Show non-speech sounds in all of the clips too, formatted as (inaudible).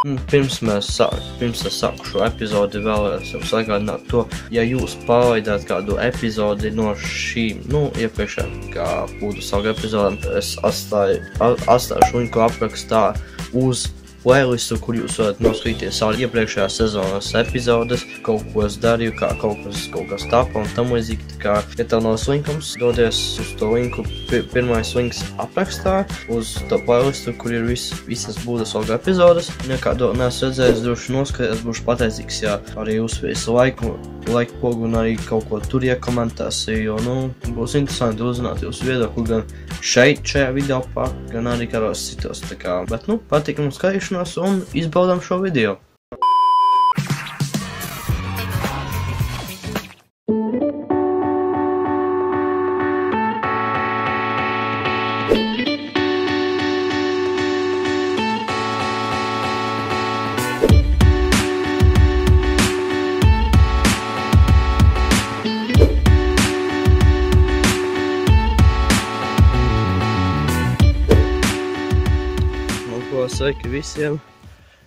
Mm, Pirms sākam, pirms es sāku šo epizodi, vēlējos jums atgādināt to, ja jūs palaidāt kādu epizodi no šīm, nu, iepriekšējām, kā būtu sauga epizodēm, es atstāju, a- atstāšu linku aprakstā uz playlistu, kur jūs varat noskatīties savu iepriekšējās sezonas epizodes, kaut ko es darīju, kā kaut kas, kaut kas tapa un tam līdzīgi. Tā kā, ja tev nav slinkums, dodies uz to linku, pi pirmais links aprakstā, uz to playlistu, kur ir vis, visas būdas auga epizodes. Ja kādu neesmu redzējis, droši noskaties, būšu pateicīgs, ja arī uzspējas laiku, laiku pogu un arī kaut ko tur iekomentēsi, jo, nu, būs interesanti uzzināt jūsu viedokli gan šeit, šajā video pār, gan arī kādos citos. Tā kā, bet, nu, patīk mums skatīšanās un izbaudām šo video. Sveiki visiem!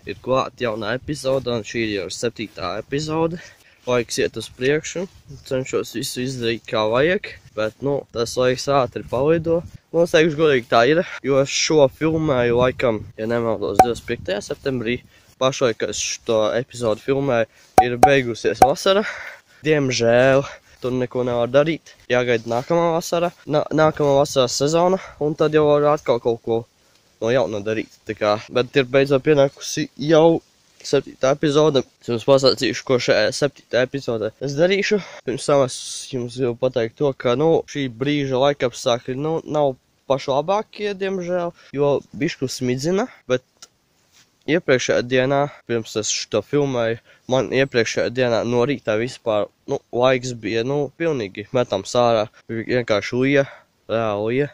Ir klāta jauna epizode, un šī ir jau septītā epizode. Laiks iet uz priekšu, cenšos visu izdarīt kā vajag, bet, nu, tas laiks ātri palido. Nu, es teikšu, godīgi tā ir, jo es šo filmēju laikam, ja nemaldos, 25. septembrī. Pašlaik, kad es šo epizodu filmēju, ir beigusies vasara. Diemžēl tur neko nevar darīt. Jāgaida nākamā vasara, nā, nākamā vasaras sezona, un tad jau var atkal kaut ko no jauna darīt. Kā, bet ir beidzot pienākusi jau septītā epizode. Es jums pasakīšu, ko šajā septītā epizodē es darīšu. Pirms tam es jums jau pateiktu to, ka nu, šī brīža laika apstākļi nu, nav paši labākie, diemžēl, jo bišku smidzina, bet iepriekšējā dienā, pirms es to filmēju, man iepriekšējā dienā no rīta vispār, nu, laiks bija, nu, pilnīgi metams ārā. Vienkārši lija, reāli lija,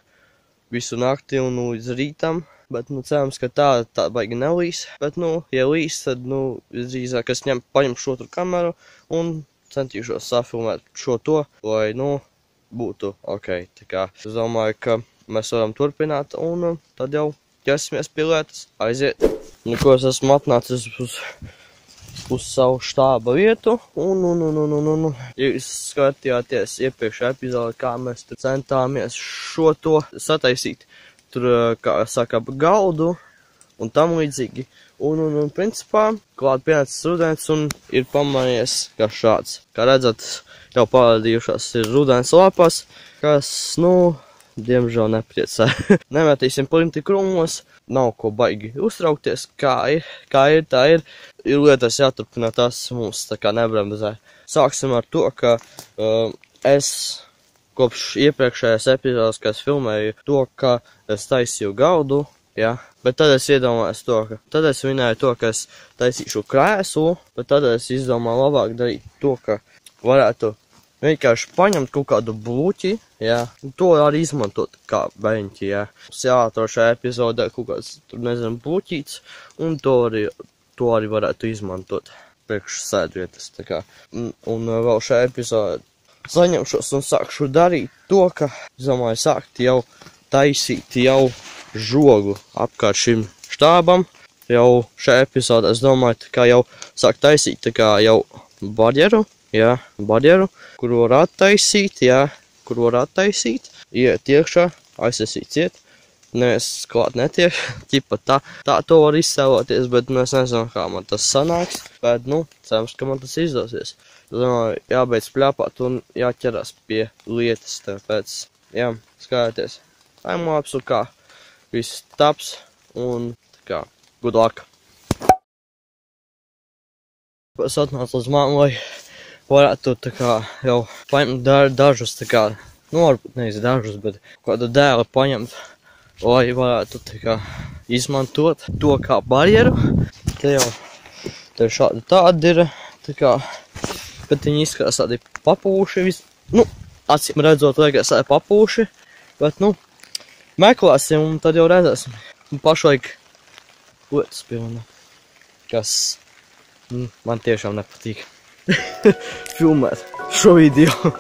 visu nakti un līdz rītam. Bet, nu, cerams, ka tā, tā baigi nelīs. Bet, nu, ja līs, tad, nu, drīzāk es ņem, paņemšu otru kameru un centīšos safilmēt šo to, lai, nu, būtu ok. Tā kā es domāju, ka mēs varam turpināt un uh, tad jau ķersimies pie lietas, aiziet. Nu, ko es esmu atnācis uz, uz savu štāba vietu un, un, un, un, un, un, un. Ja jūs skatījāties iepriekšējā epizodē, kā mēs centāmies šo to sataisīt, tur, kā saka, ap galdu un tam līdzīgi. Un, un, un principā, klāt pienācis rudens un ir pamanījies, ka šāds. Kā redzat, jau parādījušās ir rudens lapas, kas, nu, diemžēl nepriecē. (laughs) Nemetīsim plinti krūmos, nav ko baigi uztraukties, kā ir, kā ir, tā ir. Ir lietas jāturpina, tas mums tā kā nebremzē. Sāksim ar to, ka uh, es kopš iepriekšējās epizodes, kad es filmēju to, ka es taisīju galdu, jā, bet tad es iedomājos to, ka tad es minēju to, ka es taisīšu krēslu, bet tad es izdomāju labāk darīt to, ka varētu vienkārši paņemt kaut kādu bloķi, jā, to arī izmantot kā beņķi, jā. Mums jāatrod šajā epizodē kaut kāds, tur nezinu, bloķīts, un to arī, to arī varētu izmantot priekš sēdvietas, tā kā. Un, un vēl šajā epizodē saņemšos un sākšu darīt to, ka, domāju, sākt jau taisīt jau žogu apkārt šim štābam. Jau šajā epizodē es domāju, kā jau sāk taisīt tā kā jau barjeru, jā, barjeru, kur var attaisīt, jā, kur var attaisīt, iet iekšā, aizsasīt ciet. Nē, es klāt netiek, (laughs) ķipa tā, tā to var izsēloties, bet nu es nezinu, kā man tas sanāks, bet, nu, cerams, ka man tas izdosies. Domāju, jābeidz pļāpāt un jāķerās pie lietas, tāpēc, jā, skatieties. Timelapsu kā viss taps un kā good luck. Es atnācu uz mani, lai varētu tā kā jau paņemt da dažus tā kā, nu varbūt nevis dažus, bet kādu dēlu paņemt, lai varētu tā kā izmantot to kā barjeru. Te jau, te šādi tādi ir, tā kā, bet viņi izskatās tādi papūši, vis, nu, acīm redzot, liekas tādi papūši, bet, nu, meklēsim un tad jau redzēsim. Un pašlaik lietas pilna, kas mm, man tiešām nepatīk (laughs) filmēt šo video.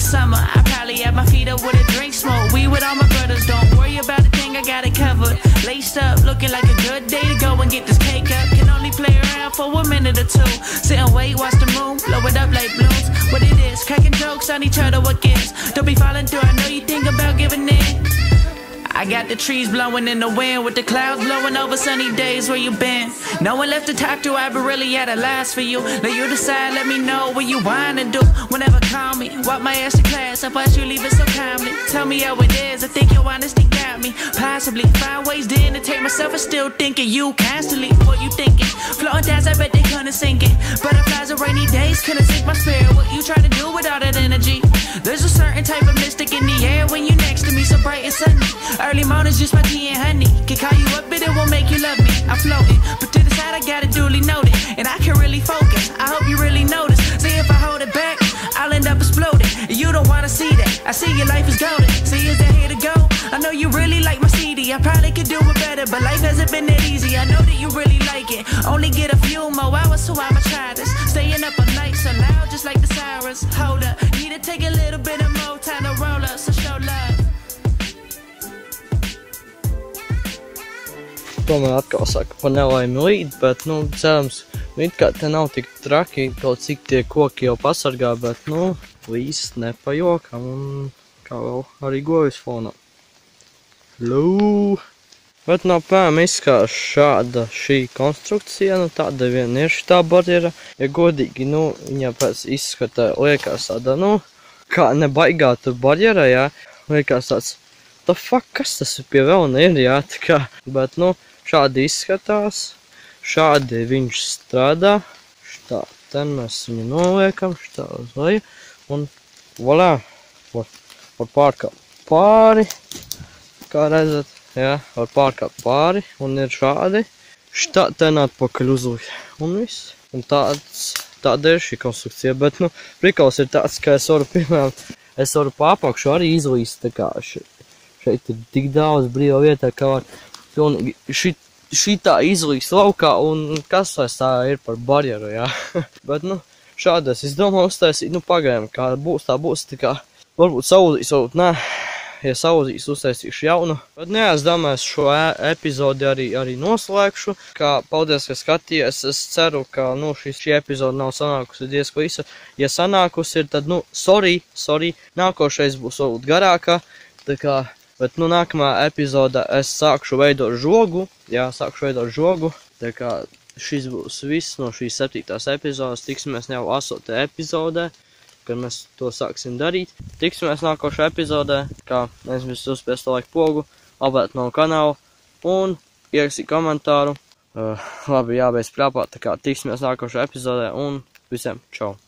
The summer. I probably have my feet up with a drink smoke. We with all my brothers, don't worry about a thing, I got it covered. Laced up, looking like a good day to go and get this cake up. Can only play around for a minute or two. Sit and wait, watch the moon, blow it up like balloons. What it is, cracking jokes on each other, what gives? Don't be falling through, I know you think about giving in. I got the trees blowing in the wind with the clouds blowing over sunny days where you been. No one left to talk to, I ever really had a last for you. Let you decide, let me know what you wanna do. Whenever call me, walk my ass to class, I watch you leave it so calmly. Tell me how it is, I think your honesty got me. Possibly find ways to entertain myself and still thinking you constantly. What you thinking? Floating down, I bet they couldn't sink it. Butterflies of rainy days couldn't sink my spirit. What you try to do with all that energy? There's a certain type of mystic in the air when you next to me, so bright and sunny. Early mornings, just my tea and honey. Can call you up, but it won't make you love me. I'm floating, but to the side, I got it duly noted. And I can really focus. I hope you really notice. See, if I hold it back, I'll end up exploding. You don't wanna see that. I see your life is golden. See, is that here to go? I know you really like my CD. I probably could do it better, but life hasn't been that easy. I know that you really like it. Only get a few more hours, so I'ma try this. Staying up all night so loud, just like the sirens. Hold up, Tomēr atkal saka par nelaimi līdzi, bet, nu, cerams, nu, it kā te nav tik traki, kaut cik tie koki jau pasargā, bet, nu, līdz nepajokam un kā vēl arī govis fonā. Lū! Bet nav pēm izskās šāda šī konstrukcija, nu tāda vien ir šitā barjera. Ja godīgi, nu, viņa pēc izskata liekas tāda, nu, kā nebaigā tur barjera, jā. Liekas tāds, the fuck, kas tas pie vēlna ir, jā, tā kā, bet, nu, šādi izskatās, šādi viņš strādā, šitā, ten mēs viņu noliekam, šitā uz leju, un volā, var, var pārkāpt pāri, kā redzat, jā, var pārkāpt pāri, un ir šādi, šitā ten atpakaļ uzlikt, un viss, un tāds, tāda ir šī konstrukcija, bet, nu, prikals ir tāds, ka es varu, (laughs) piemēram, es varu pārpakšu arī izlīst, tā kā šeit, šeit ir tik daudz brīvā vietā, ka var pilnīgi šit, šitā izlīst laukā, un kas vairs tā ir par barjeru, jā. (laughs) Bet, nu, šādas es domāju uztaisīt, nu, pagaidām, kā būs, tā būs, tā kā, varbūt sauzīs, varbūt nē, ja sauzīs, uztaisīšu jaunu. Bet, nē, es domāju, šo e epizodi arī, arī noslēgšu, kā, paldies, ka skatījies, es ceru, ka, nu, šis, šī epizode nav sanākusi diezko īsa. Ja sanākusi ir, tad, nu, sorry, sorry, nākošais būs varbūt garākā, tā kā, Bet, nu, nākamā epizodē es sākšu veidot žogu, jā, sākšu veidot žogu, tā kā šis būs viss no šīs septītās epizodes, tiksimies jau astotajā epizodē, kad mēs to sāksim darīt. Tiksimies nākošajā epizodē, kā es uzspiest to laiku pogu, abēt no kanāla un ierakstīt komentāru. Uh, labi, jābeidz prāpāt, tā kā tiksimies nākošajā epizodē un visiem čau!